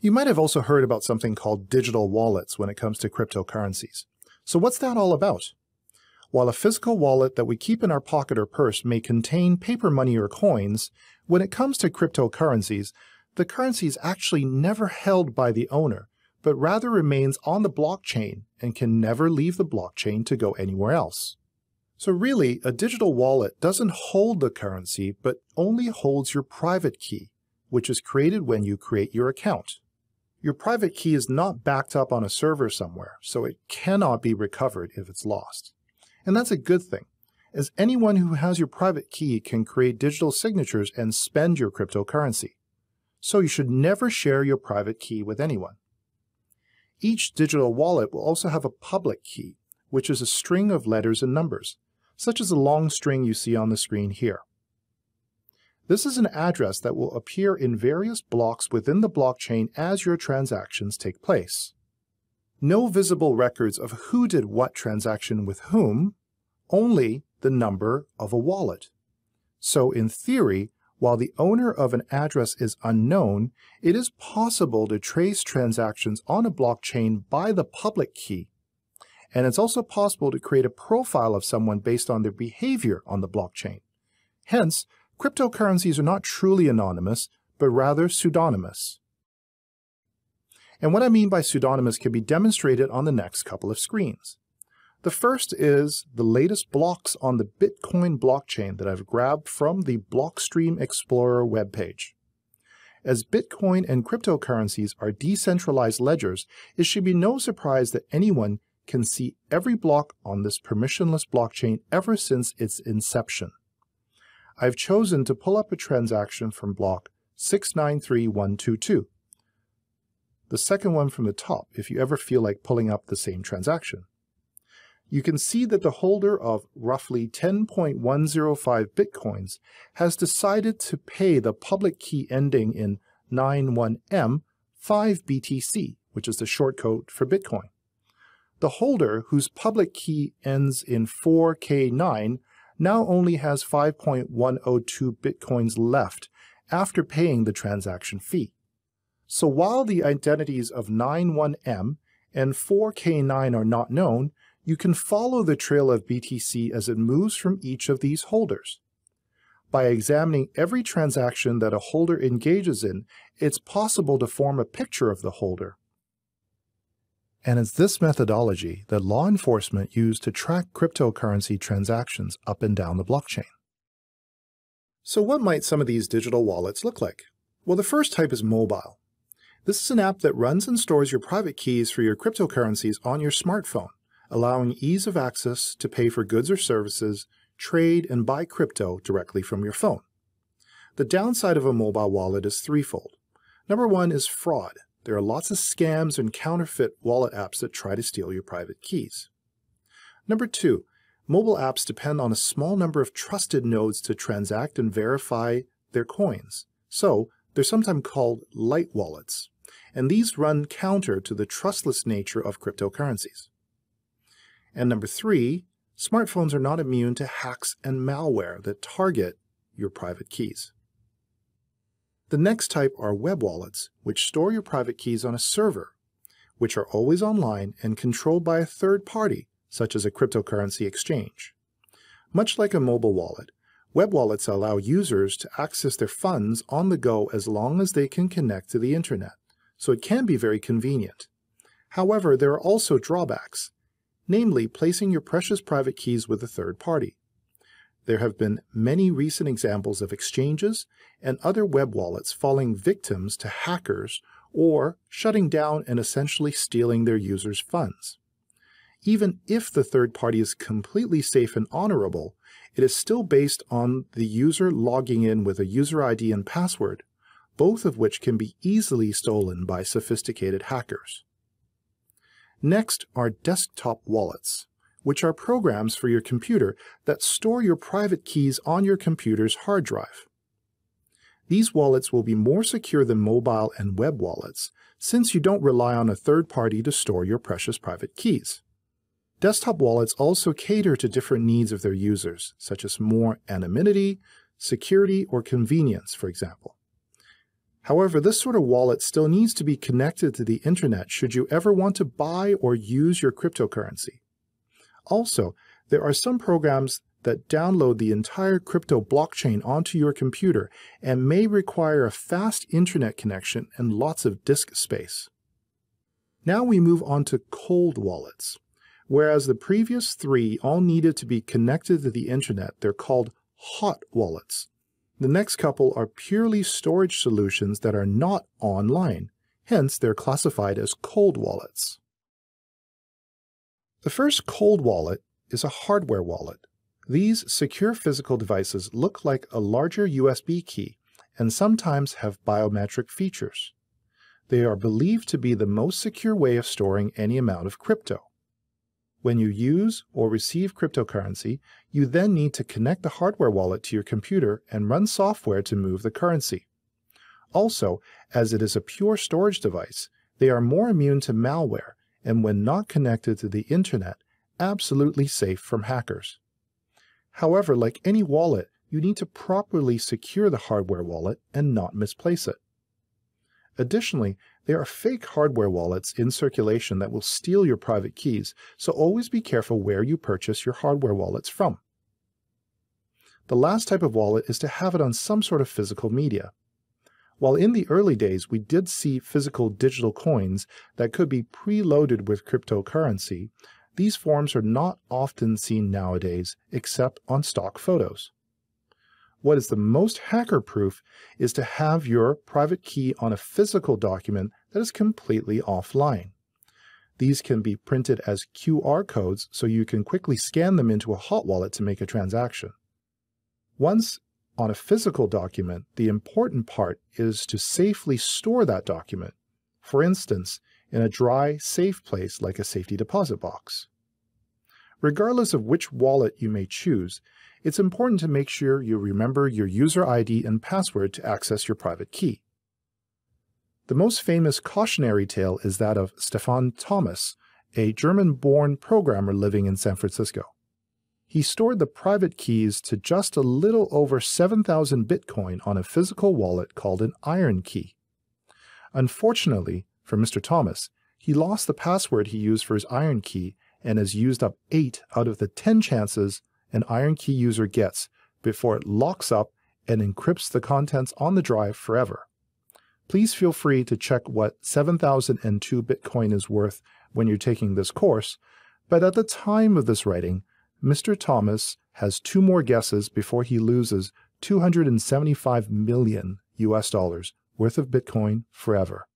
You might have also heard about something called digital wallets when it comes to cryptocurrencies. So what's that all about? While a physical wallet that we keep in our pocket or purse may contain paper money or coins, when it comes to cryptocurrencies, the currency is actually never held by the owner, but rather remains on the blockchain and can never leave the blockchain to go anywhere else. So really, a digital wallet doesn't hold the currency, but only holds your private key, which is created when you create your account. Your private key is not backed up on a server somewhere, so it cannot be recovered if it's lost. And that's a good thing, as anyone who has your private key can create digital signatures and spend your cryptocurrency. So you should never share your private key with anyone. Each digital wallet will also have a public key, which is a string of letters and numbers, such as the long string you see on the screen here. This is an address that will appear in various blocks within the blockchain as your transactions take place. No visible records of who did what transaction with whom, only the number of a wallet. So in theory, while the owner of an address is unknown, it is possible to trace transactions on a blockchain by the public key. And it's also possible to create a profile of someone based on their behavior on the blockchain. Hence, cryptocurrencies are not truly anonymous, but rather pseudonymous. And what I mean by pseudonymous can be demonstrated on the next couple of screens. The first is the latest blocks on the Bitcoin blockchain that I've grabbed from the Blockstream Explorer webpage. As Bitcoin and cryptocurrencies are decentralized ledgers, it should be no surprise that anyone can see every block on this permissionless blockchain ever since its inception. I've chosen to pull up a transaction from block 693122. The second one from the top, if you ever feel like pulling up the same transaction. You can see that the holder of roughly 10.105 bitcoins has decided to pay the public key ending in 91M 5 BTC, which is the shortcode for Bitcoin. The holder, whose public key ends in 4K9, now only has 5.102 bitcoins left after paying the transaction fee. So while the identities of 91M and 4K9 are not known, you can follow the trail of BTC as it moves from each of these holders. By examining every transaction that a holder engages in, it's possible to form a picture of the holder. And it's this methodology that law enforcement use to track cryptocurrency transactions up and down the blockchain. So what might some of these digital wallets look like? Well, the first type is mobile. This is an app that runs and stores your private keys for your cryptocurrencies on your smartphone, allowing ease of access to pay for goods or services, trade, and buy crypto directly from your phone. The downside of a mobile wallet is threefold. Number one is fraud. There are lots of scams and counterfeit wallet apps that try to steal your private keys. Number two, mobile apps depend on a small number of trusted nodes to transact and verify their coins. So, they're sometimes called light wallets, and these run counter to the trustless nature of cryptocurrencies. And number three, smartphones are not immune to hacks and malware that target your private keys. The next type are web wallets, which store your private keys on a server, which are always online and controlled by a third party, such as a cryptocurrency exchange. Much like a mobile wallet, web wallets allow users to access their funds on the go as long as they can connect to the internet, so it can be very convenient. However, there are also drawbacks, namely placing your precious private keys with a third party. There have been many recent examples of exchanges and other web wallets falling victims to hackers or shutting down and essentially stealing their users' funds. Even if the third party is completely safe and honorable, it is still based on the user logging in with a user ID and password, both of which can be easily stolen by sophisticated hackers. Next are desktop wallets which are programs for your computer that store your private keys on your computer's hard drive. These wallets will be more secure than mobile and web wallets, since you don't rely on a third party to store your precious private keys. Desktop wallets also cater to different needs of their users, such as more anonymity, security, or convenience, for example. However, this sort of wallet still needs to be connected to the internet should you ever want to buy or use your cryptocurrency. Also, there are some programs that download the entire crypto blockchain onto your computer and may require a fast internet connection and lots of disk space. Now we move on to cold wallets. Whereas the previous three all needed to be connected to the internet, they're called hot wallets. The next couple are purely storage solutions that are not online, hence they're classified as cold wallets. The first cold wallet is a hardware wallet. These secure physical devices look like a larger USB key and sometimes have biometric features. They are believed to be the most secure way of storing any amount of crypto. When you use or receive cryptocurrency, you then need to connect the hardware wallet to your computer and run software to move the currency. Also, as it is a pure storage device, they are more immune to malware and when not connected to the internet, absolutely safe from hackers. However, like any wallet, you need to properly secure the hardware wallet and not misplace it. Additionally, there are fake hardware wallets in circulation that will steal your private keys, so always be careful where you purchase your hardware wallets from. The last type of wallet is to have it on some sort of physical media. While in the early days we did see physical digital coins that could be preloaded with cryptocurrency, these forms are not often seen nowadays except on stock photos. What is the most hacker-proof is to have your private key on a physical document that is completely offline. These can be printed as QR codes so you can quickly scan them into a hot wallet to make a transaction. Once on a physical document, the important part is to safely store that document. For instance, in a dry, safe place like a safety deposit box. Regardless of which wallet you may choose, it's important to make sure you remember your user ID and password to access your private key. The most famous cautionary tale is that of Stefan Thomas, a German-born programmer living in San Francisco. He stored the private keys to just a little over 7,000 Bitcoin on a physical wallet called an IronKey. Unfortunately, for Mr. Thomas, he lost the password he used for his IronKey and has used up 8 out of the 10 chances an IronKey user gets before it locks up and encrypts the contents on the drive forever. Please feel free to check what 7002 Bitcoin is worth when you're taking this course, but at the time of this writing, Mr. Thomas has two more guesses before he loses 275 million US dollars worth of Bitcoin forever.